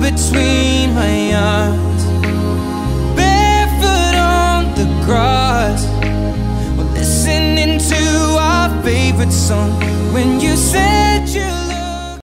between my arms, barefoot on the grass, listening to our favorite song. When you